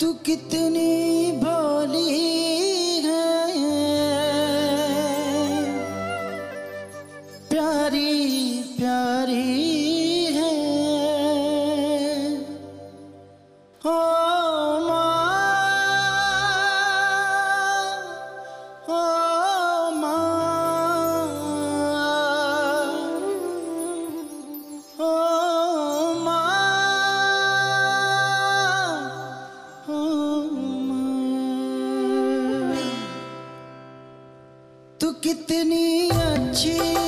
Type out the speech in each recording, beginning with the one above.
तू कितनी भोली है। प्यारी प्यारी कितनी अच्छी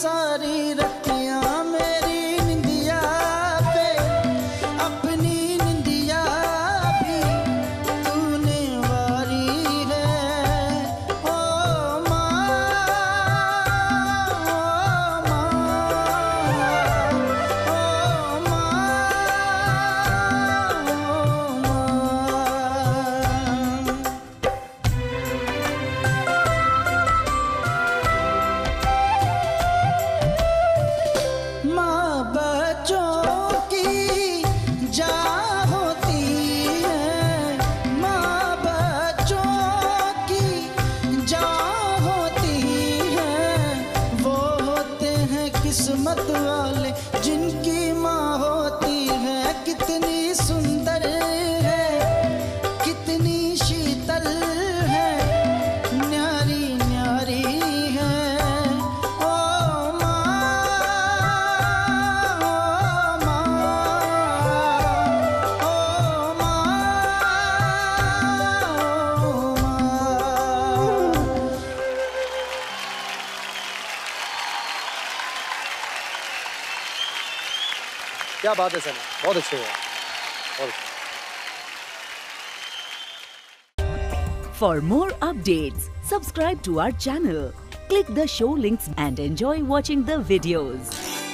सारी रह क्या बात है सना बहुत अच्छे हुए बहुत अच्छे For more updates, subscribe to our channel, click the show links and enjoy watching the videos.